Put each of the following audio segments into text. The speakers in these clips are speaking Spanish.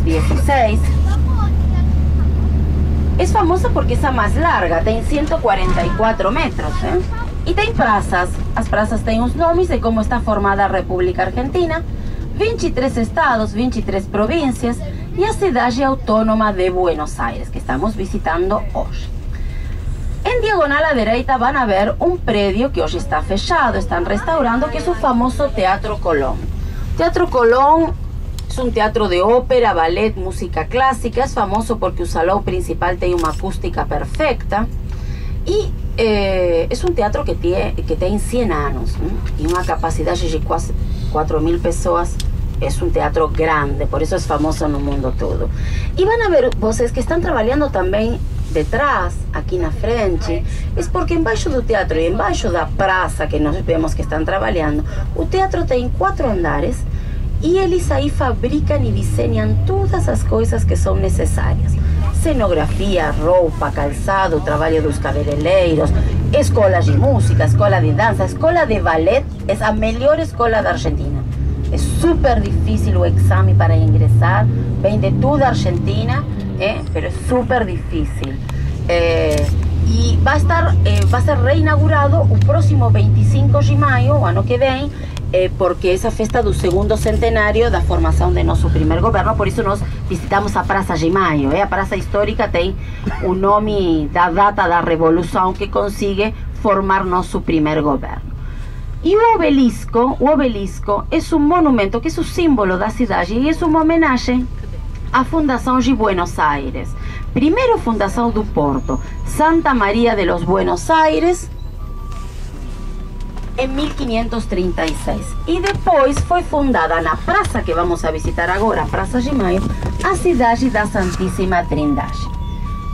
1916. Es famosa porque es a más larga, tem 144 metros, ¿eh? Y tem praças. As praças têm os nomes de como está formada República Argentina, 23 estados, 23 províncias e a cidade autônoma de Buenos Aires, que estamos visitando hoje. En diagonal a derecha van a ver un predio que hoy está fechado, están restaurando, que es un famoso Teatro Colón. Teatro Colón es un teatro de ópera, ballet, música clásica, es famoso porque el salón principal tiene una acústica perfecta. Y eh, es un teatro que tiene, que tiene 100 años y una capacidad de 4.000 personas. Es un teatro grande, por eso es famoso en el mundo todo. Y van a ver voces que están trabajando también detrás, aqui na frente, é porque embaixo do teatro e embaixo da praça que nós vemos que estão trabalhando, o teatro tem quatro andares e eles aí fabricam e desenham todas as coisas que são necessárias. Cenografia, roupa, calçado, trabalho dos cabeleireiros, escolas de música, escola de dança, escola de ballet, é a melhor escola da Argentina. É super difícil o exame para ingressar, vem de toda Argentina ¿eh? pero es súper difícil. Eh, y va a estar, eh, va a ser reinaugurado el próximo 25 de mayo, o ano que vem, porque es a festa do segundo centenario da formación de nuestro primer gobierno, por eso nos visitamos a Praça de Maio. A Praça Histórica tem o nome da data da revolución que consigue formar nuestro primer gobierno. Y o obelisco, o obelisco es un monumento que es un símbolo da cidade y es un homenaje a Fundação de Buenos Aires. Primeiro Fundação do Porto, Santa Maria de los Buenos Aires, em 1536. E depois foi fundada na praça que vamos a visitar agora, Praça de Maio, a cidade da Santíssima Trindade.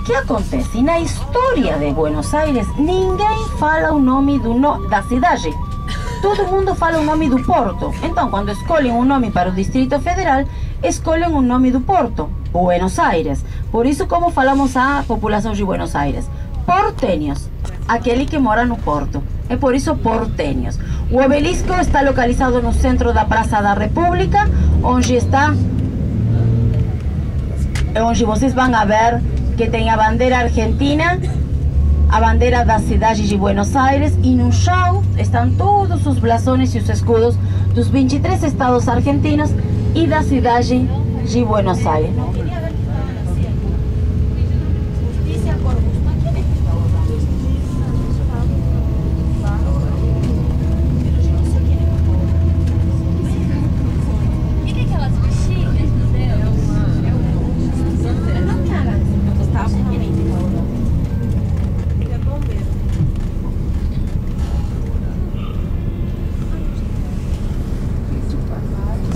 O que acontece? Na história de Buenos Aires, ninguém fala o nome do no, da cidade. Todo mundo fala o nome do porto. Então, quando escolhem um nome para o Distrito Federal, escolhem un nome do Porto, Buenos Aires. Por eso como falamos a população de Buenos Aires? Porteños, aquele que mora no Porto. É por eso porteños. O obelisco está localizado no centro da Praça da República, onde está onde vocês vão ver que tem a bandeira argentina, a bandeira da cidade de Buenos Aires e no chão estão todos os blasões e os escudos dos 23 estados argentinos y da cidade de Buenos Aires.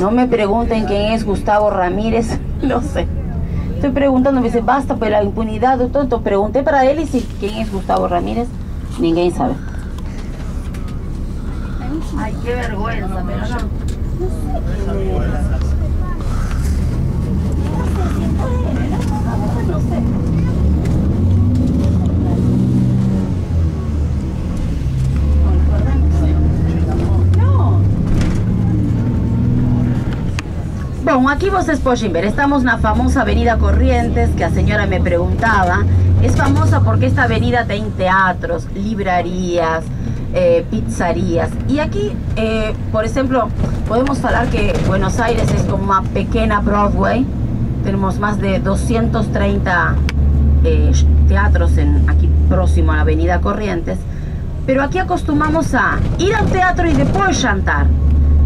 No me pregunten quién es Gustavo Ramírez, no sé. Estoy preguntando, me dice, basta por la impunidad, tonto. Pregunté para él y si quién es Gustavo Ramírez, ninguém sabe. Ay, qué vergüenza, pero no. No sé. Bueno, aquí vos podem ver, estamos en la famosa avenida Corrientes, que la señora me preguntaba. Es famosa porque esta avenida tiene teatros, librerías, eh, pizzerías. Y aquí, eh, por ejemplo, podemos hablar que Buenos Aires es como una pequeña Broadway. Tenemos más de 230 eh, teatros en, aquí próximo a la avenida Corrientes. Pero aquí acostumbramos a ir al teatro y después cantar.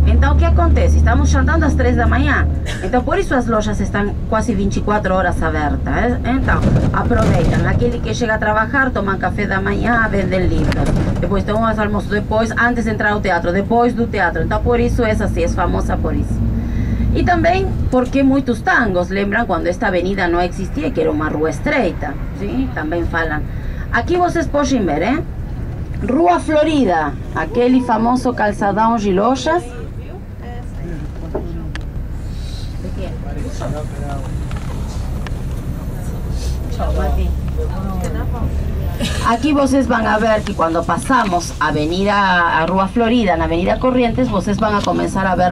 Então, o que acontece? Estamos jantando às 3 da manhã. Então, por isso as lojas estão quase 24 horas abertas. Então, aproveitam. Aquele que chega a trabalhar, toma café da manhã, vendem livros. Depois tem umas almoço depois, antes de entrar ao teatro, depois do teatro. Então, por isso é assim, é famosa por isso. E também porque muitos tangos lembram quando esta avenida não existia, que era uma rua estreita. Sim? Também falam. Aqui vocês podem ver, hein? Rua Florida, aquele famoso calçadão de lojas. Aquí voces van a ver que cuando pasamos Avenida a Rua Florida, en Avenida Corrientes, voces van a comenzar a ver